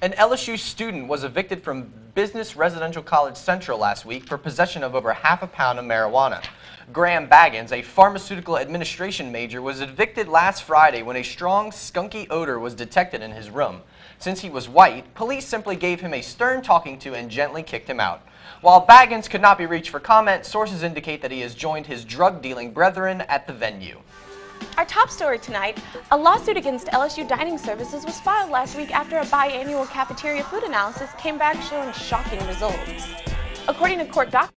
An LSU student was evicted from Business Residential College Central last week for possession of over half a pound of marijuana. Graham Baggins, a pharmaceutical administration major, was evicted last Friday when a strong, skunky odor was detected in his room. Since he was white, police simply gave him a stern talking to and gently kicked him out. While Baggins could not be reached for comment, sources indicate that he has joined his drug-dealing brethren at the venue. Our top story tonight, a lawsuit against LSU Dining Services was filed last week after a biannual cafeteria food analysis came back showing shocking results. According to court documents,